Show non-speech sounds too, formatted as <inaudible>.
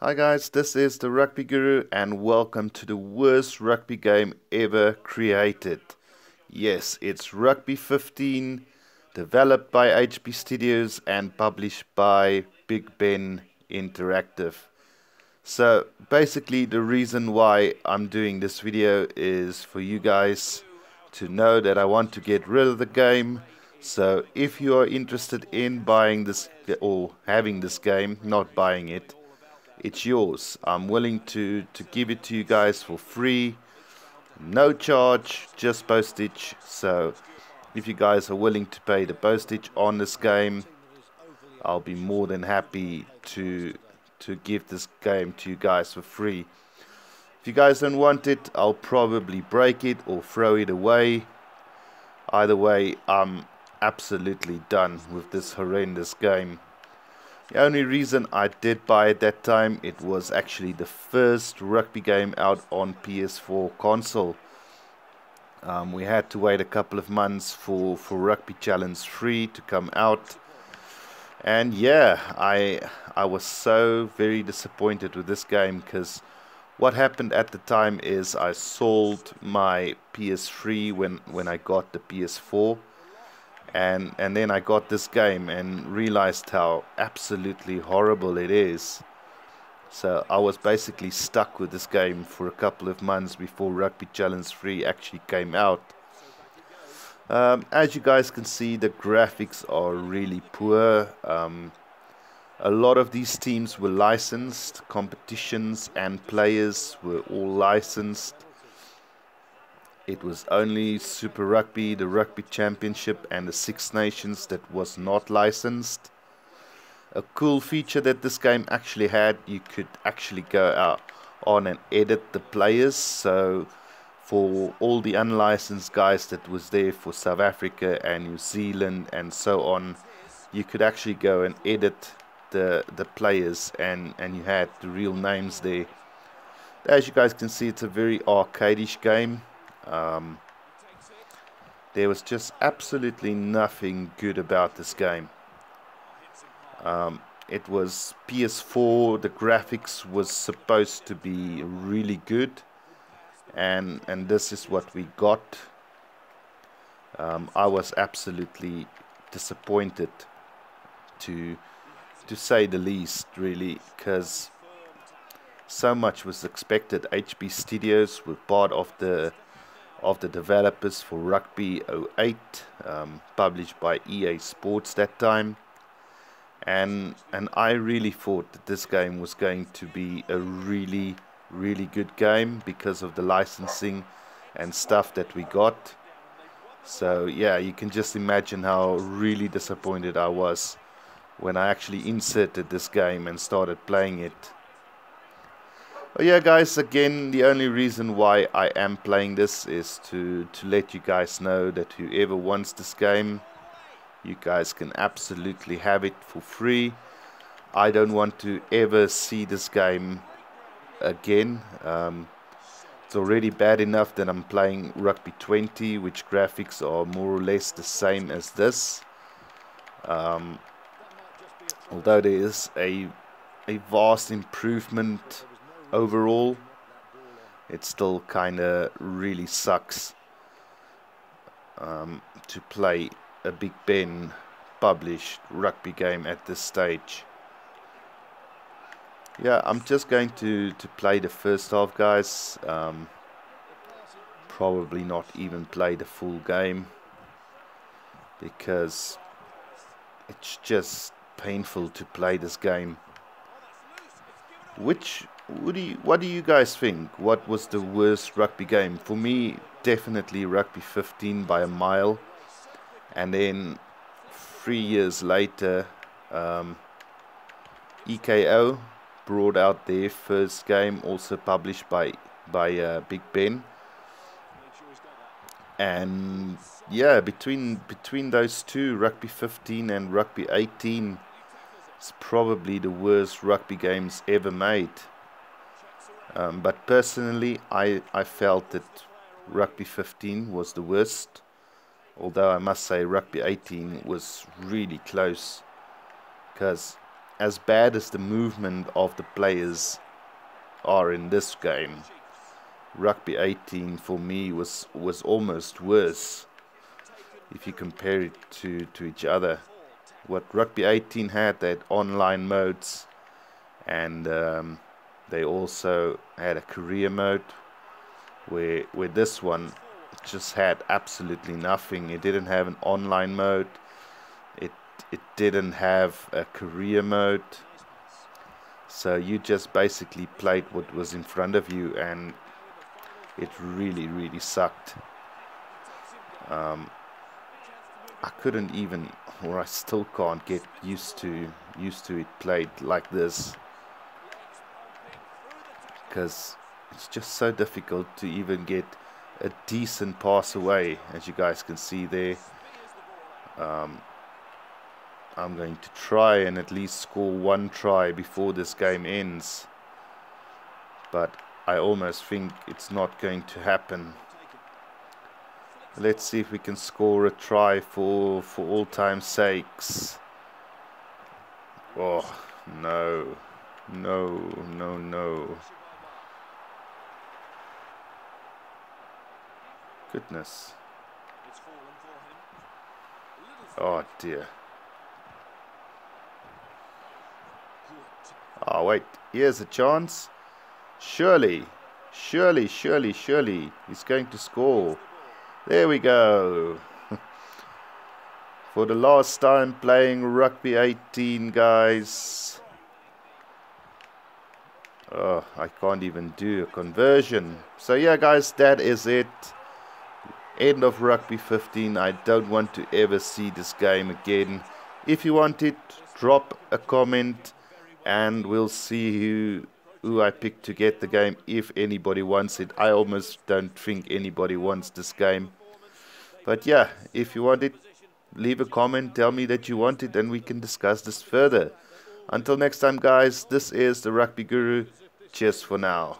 Hi guys, this is the Rugby Guru and welcome to the worst rugby game ever created. Yes, it's Rugby 15, developed by HB Studios and published by Big Ben Interactive. So basically the reason why I'm doing this video is for you guys to know that I want to get rid of the game. So if you are interested in buying this or having this game, not buying it, it's yours. I'm willing to, to give it to you guys for free. No charge, just postage. So if you guys are willing to pay the postage on this game, I'll be more than happy to to give this game to you guys for free. If you guys don't want it, I'll probably break it or throw it away. Either way, I'm absolutely done with this horrendous game. The only reason I did buy it that time, it was actually the first rugby game out on PS4 console. Um, we had to wait a couple of months for, for Rugby Challenge 3 to come out. And yeah, I I was so very disappointed with this game because what happened at the time is I sold my PS3 when, when I got the PS4 and and then I got this game and realized how absolutely horrible it is. So I was basically stuck with this game for a couple of months before Rugby Challenge 3 actually came out. Um, as you guys can see, the graphics are really poor. Um, a lot of these teams were licensed, competitions and players were all licensed. It was only Super Rugby, the Rugby Championship and the Six Nations that was not licensed. A cool feature that this game actually had, you could actually go out on and edit the players. So for all the unlicensed guys that was there for South Africa and New Zealand and so on, you could actually go and edit the the players and and you had the real names there. As you guys can see, it's a very arcadish game. Um, there was just absolutely nothing good about this game. Um, it was PS4, the graphics was supposed to be really good and and this is what we got. Um, I was absolutely disappointed to to say the least really because so much was expected. HB Studios were part of the of the developers for Rugby 08, um, published by EA Sports that time. And and I really thought that this game was going to be a really really good game because of the licensing and stuff that we got. So yeah, you can just imagine how really disappointed I was when I actually inserted this game and started playing it. Oh yeah guys, again the only reason why I am playing this is to, to let you guys know that whoever wants this game, you guys can absolutely have it for free. I don't want to ever see this game again. Um, it's already bad enough that I'm playing Rugby 20, which graphics are more or less the same as this. Um, although there is a a vast improvement overall it still kind of really sucks um, to play a Big Ben published rugby game at this stage. Yeah, I'm just going to, to play the first half, guys. Um, probably not even play the full game because it's just painful to play this game. Which what do you, what do you guys think? What was the worst rugby game? For me, definitely rugby 15 by a mile. And then three years later, um, EKO brought out their first game, also published by by uh, Big Ben. And yeah, between between those two, rugby 15 and rugby 18, it's probably the worst rugby games ever made. Um, but personally, I, I felt that rugby 15 was the worst. Although I must say rugby 18 was really close. Because as bad as the movement of the players are in this game, Rugby 18 for me was was almost worse if you compare it to to each other. What Rugby 18 had, that online modes, and um, they also had a career mode, where where this one just had absolutely nothing. It didn't have an online mode. It it didn't have a career mode. So you just basically played what was in front of you, and it really really sucked. Um, I couldn't even, or I still can't get used to used to it played like this because it's just so difficult to even get a decent pass away as you guys can see there. Um, I'm going to try and at least score one try before this game ends. But I almost think it's not going to happen. Let's see if we can score a try for for all time's sakes. Oh no. No no no Goodness. Oh dear. Oh wait, here's a chance. Surely, surely, surely, surely he's going to score. There we go. <laughs> For the last time playing Rugby 18, guys. Oh, I can't even do a conversion. So yeah, guys, that is it. End of Rugby 15. I don't want to ever see this game again. If you want it, drop a comment and we'll see who who I pick to get the game if anybody wants it. I almost don't think anybody wants this game. But yeah, if you want it, leave a comment, tell me that you want it, and we can discuss this further. Until next time, guys, this is the Rugby Guru. Cheers for now.